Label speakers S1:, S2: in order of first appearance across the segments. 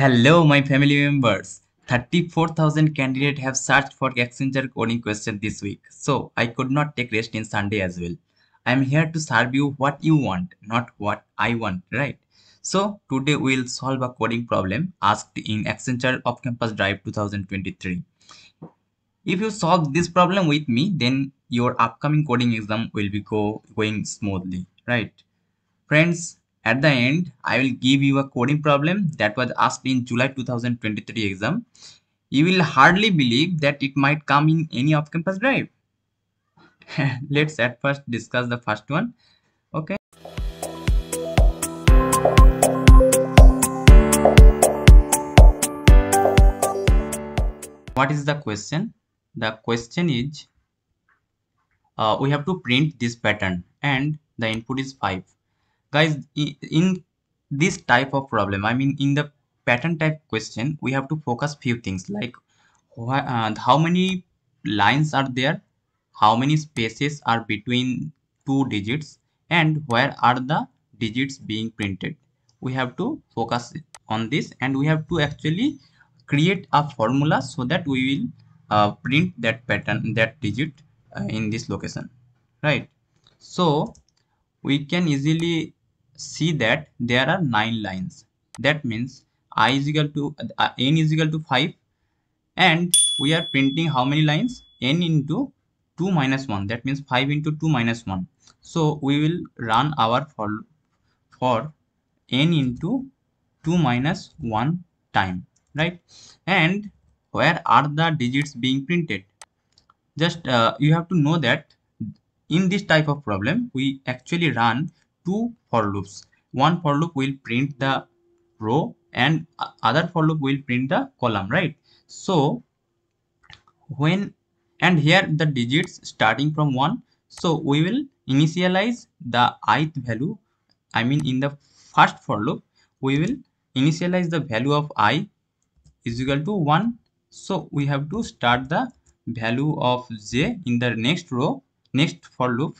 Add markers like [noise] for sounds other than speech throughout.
S1: Hello, my family members. 34,000 candidates have searched for Accenture coding question this week, so I could not take rest in Sunday as well. I am here to serve you what you want, not what I want, right? So today we'll solve a coding problem asked in Accenture Off Campus Drive 2023. If you solve this problem with me, then your upcoming coding exam will be go, going smoothly, right? Friends, at the end, I will give you a coding problem that was asked in July 2023 exam. You will hardly believe that it might come in any off-campus drive. [laughs] Let's at first discuss the first one. Okay. What is the question? The question is uh, we have to print this pattern and the input is 5 guys in this type of problem i mean in the pattern type question we have to focus few things like uh, how many lines are there how many spaces are between two digits and where are the digits being printed. We have to focus on this and we have to actually create a formula so that we will uh, print that pattern that digit uh, in this location right? So we can easily see that there are nine lines. That means i is equal to uh, n is equal to 5 and we are printing how many lines? n into 2 minus 1 that means 5 into 2 minus 1 so we will run our for for n into 2 minus 1 time right? And where are the digits being printed? Just uh, you have to know that in this type of problem we actually run two for loops. One for loop will print the row and other for loop will print the column right? So when and here the digits starting from 1 so we will initialize the ith value i mean in the first for loop we will initialize the value of i is equal to 1 so we have to start the value of j in the next row. Next for loop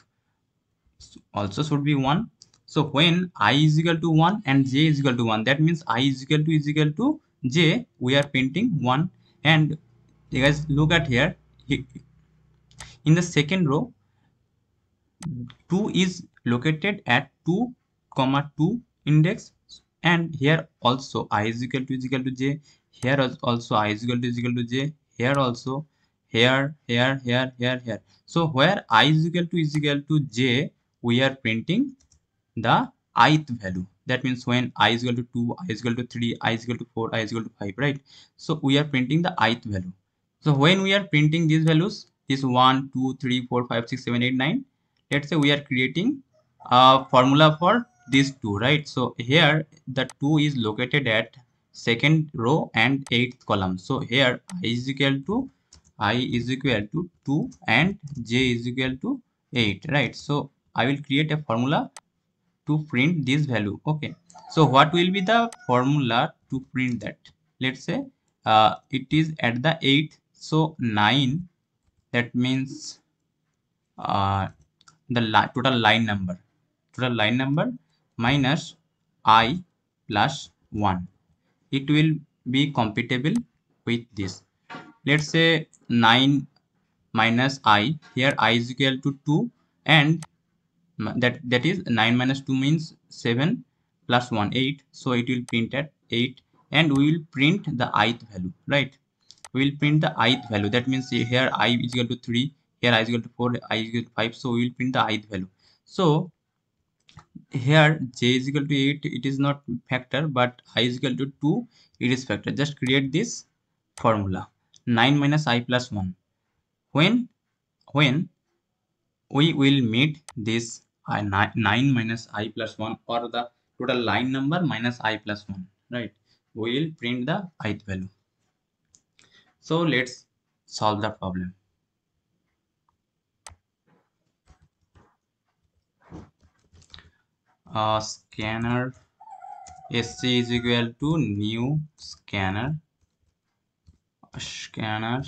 S1: also should be 1 so when i is equal to 1 and j is equal to 1, that means i is equal to is equal to j, we are printing 1 and you guys look at here, in the second row, 2 is located at 2 comma 2 index and here also i is equal to is equal to j, here also i is equal to is equal to j, here also, here, here, here, here, here. So where i is equal to is equal to j, we are printing the ith value. That means when i is equal to 2 i is equal to 3 i is equal to 4 i is equal to 5 right? So we are printing the ith value. So when we are printing these values this 1 2 3 4 5 6 7 8 9 let's say we are creating a formula for these two right? So here the 2 is located at second row and eighth column. So here i is equal to i is equal to 2 and j is equal to 8 right? So i will create a formula to print this value okay? So what will be the formula to print that? Let's say uh, it is at the 8th so 9 that means uh, the li total line number. Total line number minus i plus 1 it will be compatible with this. Let's say 9 minus i here i is equal to 2 and that that is 9 minus 2 means 7 plus 1 8 so it will print at 8 and we will print the ith value right? We will print the ith value. That means here i is equal to 3 here i is equal to 4 i is equal to 5 so we will print the ith value. So here j is equal to 8 it is not factor but i is equal to 2 it is factor. Just create this formula. 9 minus i plus 1 when when we will meet this i 9 minus i plus 1 or the total line number minus i plus 1 right? We will print the ith value. So let's solve the problem. Uh, scanner sc is equal to new scanner. Scanner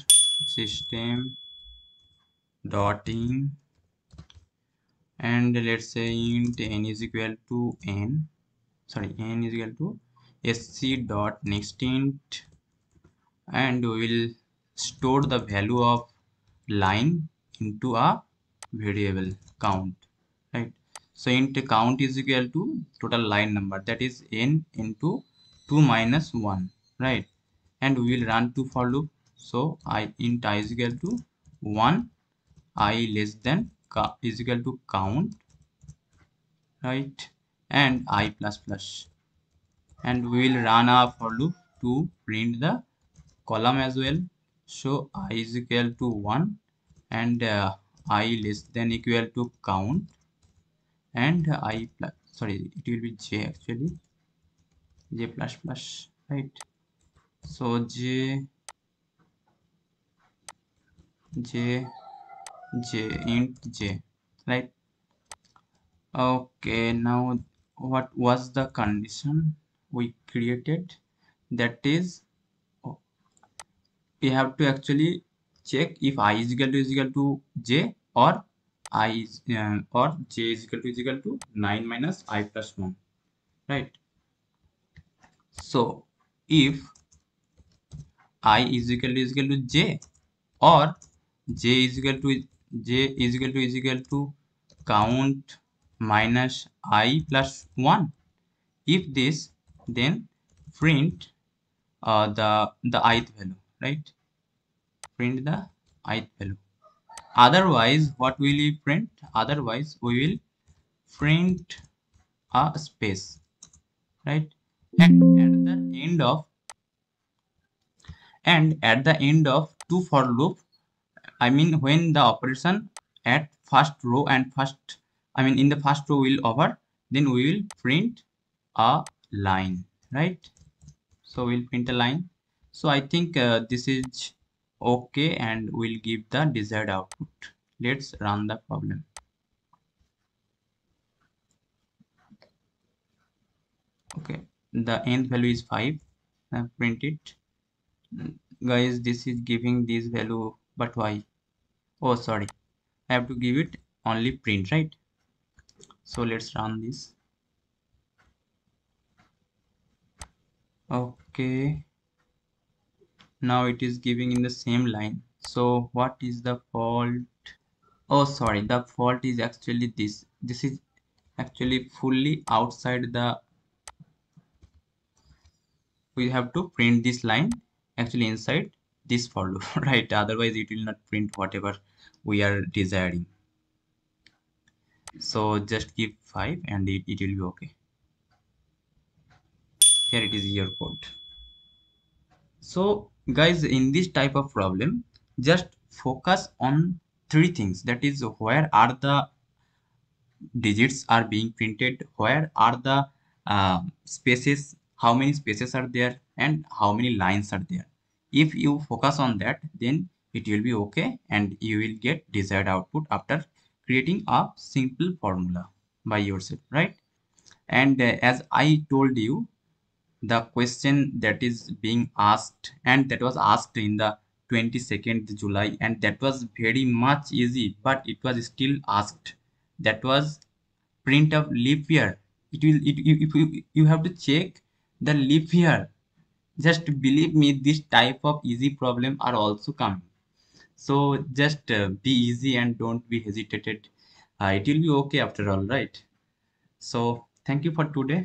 S1: system dot in and let's say int n is equal to n sorry n is equal to sc dot next int and we will store the value of line into a variable count right? So int count is equal to total line number that is n into 2 minus 1 right? And we will run to for loop. So i int i is equal to 1 i less than is equal to count right? And i plus plus. And we will run a for loop to print the column as well. So i is equal to 1 and uh, i less than equal to count and i plus sorry it will be j actually. J plus plus right? So j j j int j right? Okay now what was the condition we created? That is we have to actually check if i is equal to is equal to j or i is uh, or j is equal to is equal to 9 minus i plus 1 right? So if i is equal to is equal to j or j is equal to j is equal to is equal to count minus i plus 1 if this then print uh, the the ith value right? Print the ith value. Otherwise what will we print? Otherwise we will print a space right? And at the end of and at the end of two for loop I mean when the operation at first row and first I mean in the first row will over then we will print a line right? So we'll print a line. So I think uh, this is okay and we'll give the desired output. Let's run the problem. Okay the nth value is 5 I print it guys this is giving this value but why oh sorry. I have to give it only print right? So let's run this. Okay. Now it is giving in the same line. So what is the fault? Oh sorry. The fault is actually this. This is actually fully outside the we have to print this line actually inside this for loop [laughs] right? Otherwise it will not print whatever we are desiring. So just give 5 and it, it will be okay. Here it is your code so guys in this type of problem just focus on three things. That is where are the digits are being printed? Where are the uh, spaces? How many spaces are there? And how many lines are there? If you focus on that then it will be okay and you will get desired output after creating a simple formula by yourself right? And uh, as i told you the question that is being asked and that was asked in the 22nd july and that was very much easy but it was still asked. That was print of leap year. It will it, if you, you have to check the leap year. Just believe me this type of easy problem are also coming so just uh, be easy and don't be hesitated. Uh, it will be okay after all right? So thank you for today